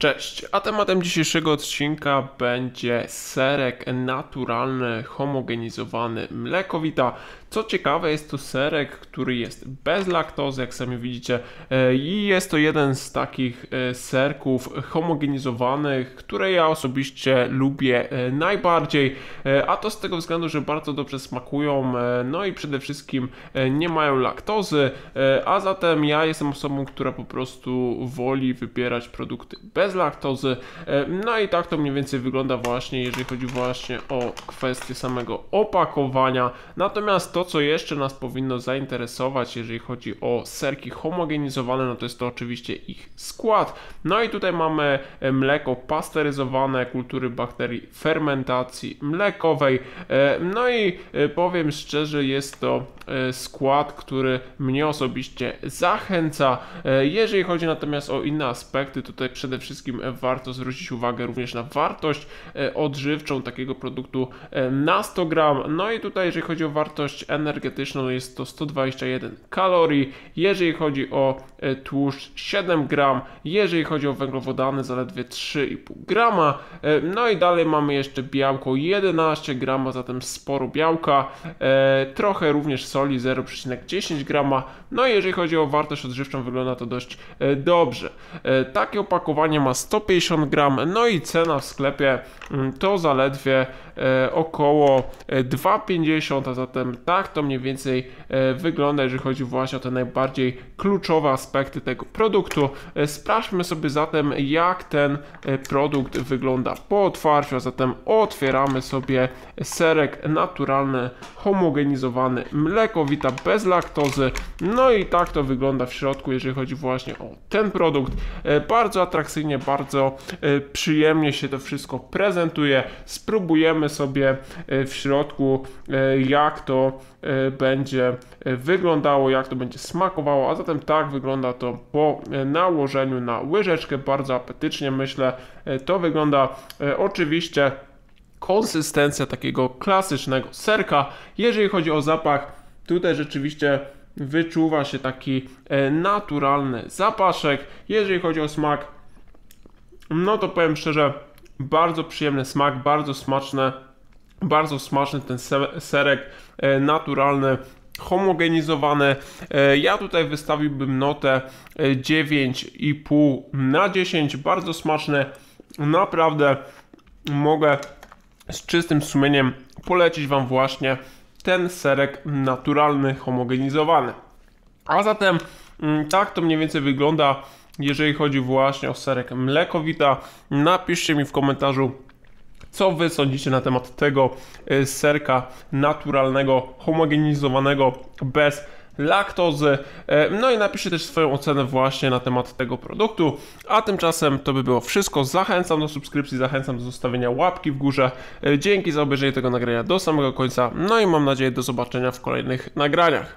Cześć, a tematem dzisiejszego odcinka będzie serek naturalny, homogenizowany mlekowita. Co ciekawe, jest to serek, który jest bez laktozy, jak sami widzicie, e, i jest to jeden z takich e, serków homogenizowanych, które ja osobiście lubię e, najbardziej, a to z tego względu, że bardzo dobrze smakują, no i przede wszystkim nie mają laktozy, a zatem ja jestem osobą, która po prostu woli wybierać produkty bez laktozy. No i tak to mniej więcej wygląda właśnie, jeżeli chodzi właśnie o kwestię samego opakowania. Natomiast to co jeszcze nas powinno zainteresować, jeżeli chodzi o serki homogenizowane, no to jest to oczywiście ich skład. No i tutaj mamy e, mleko pasteryzowane, kultury bakterii fermentacji mlekowej. E, no i e, powiem szczerze, jest to skład, który mnie osobiście zachęca. Jeżeli chodzi natomiast o inne aspekty, tutaj przede wszystkim warto zwrócić uwagę również na wartość odżywczą takiego produktu na 100 gram. No i tutaj, jeżeli chodzi o wartość energetyczną jest to 121 kalorii, jeżeli chodzi o e, tłuszcz 7 gram, jeżeli chodzi o węglowodany zaledwie 3,5 grama, e, no i dalej mamy jeszcze białko 11 grama, zatem sporo białka, e, trochę również soli 0,10 grama, no i jeżeli chodzi o wartość odżywczą wygląda to dość dobrze. Takie opakowanie ma 150 gram, no i cena w sklepie mm, to zaledwie około 2,50, a zatem tak to mniej więcej e, wygląda, jeżeli chodzi właśnie o te najbardziej kluczowe aspekty tego produktu. E, sprawdźmy sobie zatem, jak ten e, produkt wygląda po otwarciu, a zatem otwieramy sobie serek naturalny, homogenizowany, mlekowita, bez laktozy. No i tak to wygląda w środku, jeżeli chodzi właśnie o ten produkt. Bardzo atrakcyjnie, bardzo przyjemnie się to wszystko prezentuje. Spróbujemy sobie w środku, jak to E, będzie e, wyglądało, jak to będzie smakowało, a zatem tak wygląda to po e, nałożeniu na łyżeczkę, bardzo apetycznie myślę. To wygląda oczywiście konsystencja takiego klasycznego serka. Jeżeli chodzi o zapach, tutaj rzeczywiście wyczuwa się taki naturalny zapaszek. Jeżeli chodzi o smak, no to powiem szczerze, bardzo przyjemny smak, bardzo smaczne bardzo smaczny ten serek e, naturalny homogenizowany. E, ja tutaj wystawiłbym notę 9,5 e, na 10. Bardzo smaczny. Naprawdę mogę z czystym sumieniem polecić Wam właśnie ten serek naturalny, homogenizowany. A zatem mm, tak to mniej więcej wygląda, jeżeli chodzi właśnie o serek mlekowita. Napiszcie mi w komentarzu, co wy sądzicie na temat tego y, serka naturalnego, homogenizowanego, bez laktozy. E, no i napiszcie też swoją ocenę właśnie na temat tego produktu. A tymczasem to by było wszystko. Zachęcam do subskrypcji, zachęcam do zostawienia łapki w górze. E, dzięki za obejrzenie tego nagrania do samego końca. No i mam nadzieję do zobaczenia w kolejnych nagraniach.